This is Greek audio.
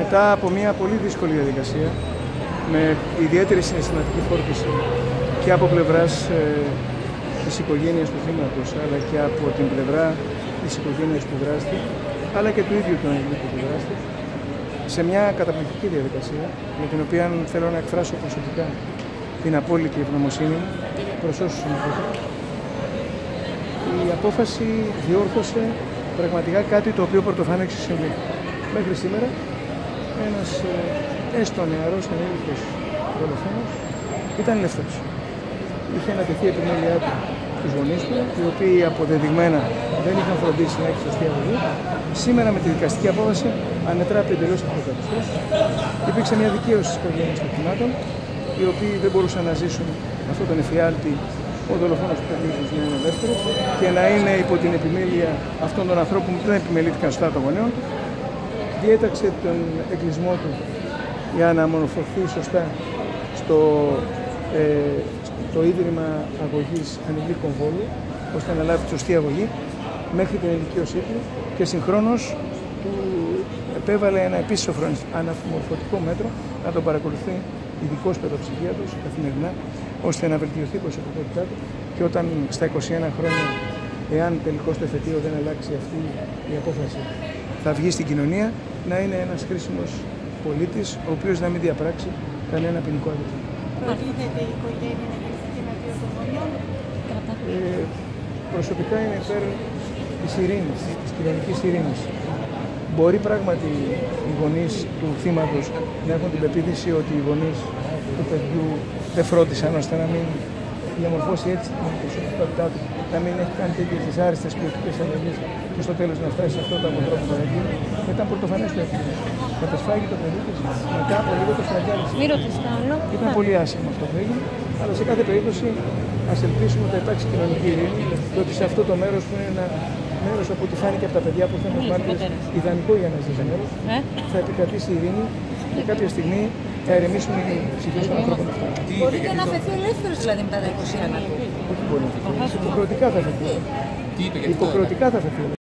Μετά από μια πολύ δύσκολη διαδικασία, με ιδιαίτερη συναισθηματική φόρτιση και από πλευράς ε, της οικογένειας του θύματος, αλλά και από την πλευρά της οικογένειας του δράστη, αλλά και του ίδιου του Αγγλικού του δράστη, σε μια καταπληκτική διαδικασία, με την οποία θέλω να εκφράσω προσωπικά την απόλυτη ευγνωμοσύνη μου προς όσους συμμετείχαν. Η απόφαση διόρθωσε πραγματικά κάτι το οποίο πρωτοφανέ έχει συμβεί. Μέχρι σήμερα ένας ε, έστω νεαρός ενήλικος δολοφόνος ήταν ελεύθερος. Είχε ανατεθεί επιμέλειά του στους γονείς του, οι οποίοι αποδεδειγμένα δεν είχαν φροντίσει να έχει σωστή αγωγή. Σήμερα με τη δικαστική απόφαση ανετράπει εντελώ αυτοκρατιστό. Υπήρξε μια δικαίωση τη οικογένεια των θυμάτων, οι οποίοι δεν μπορούσαν να ζήσουν αυτόν τον εφιάλτη ο δολοφόνος του παιχνίδι να είναι ελεύθερο και να είναι υπό την επιμέλεια αυτών των ανθρώπων που δεν επιμελήθηκαν σωστά των γονέων του. Διέταξε τον εκκλεισμό του για να μονοφορθεί σωστά στο, ε, στο Ίδρυμα Αγωγής Ανηλίκων Βόλου, ώστε να λάβει τη σωστή αγωγή μέχρι την ηλικίωσή του και συγχρόνως του επέβαλε ένα επίσης αναφημορφωτικό μέτρο να τον παρακολουθεί ειδικός παιδοψυχίατρος καθημερινά, ώστε να βελτιωθεί η προσωπικότητά του. Και όταν στα 21 χρόνια, εάν τελικώς το εφετείο δεν αλλάξει αυτή η απόφαση, θα βγει στην κοινωνία, να είναι ένας χρήσιμο πολίτης, ο οποίος να μην διαπράξει κανένα ποινικό αδικήμα. Προτίθεται η οικογένεια να γίνει θύματο των γονιών. Ε, προσωπικά είμαι υπέρ της ειρήνης, της κοινωνική ειρήνης. Μπορεί πράγματι οι γονείς του θύματος να έχουν την πεποίθηση ότι οι γονείς του παιδιού δεν φρόντισαν ώστε να μην διαμορφώσει έτσι την προσωπικότητά του, να μην έχει κάνει τέτοιες δυσάρεστες ποιοτικέ αλλαγές και στο τέλος να φτάσει σε αυτό το αποτρόπαιο που Ήταν πρωτοφανές το έφυγε. Κατασφάγει το παιδί της μετά από λίγο το στραγγιάλισε. Μη ρωτήσετε άλλο. Ήταν πολύ άσχημο αυτό που έγινε, αλλά σε κάθε περίπτωση ας ελπίσουμε ότι θα υπάρξει κοινωνική ειρήνη, διότι σε αυτό το μέρος που είναι ένα μέρος από ό,τι φάνηκε από τα παιδιά που είχαν μάρτυρες, ιδανικό για να ζήσει μέρος, Ε; θα επικρατήσει η ειρήνη και κάποια στιγμή θα ηρεμήσουν οι ψυχέ των ανθρώπων αυτών. Μπορείτε να αφαιθεί ελεύθερος δηλαδή μετά τα 21 του. Όχι μπορεί να φεθεί. Υποχρεωτικά θα φεθεί. Υποχρεωτικά θα φεθεί.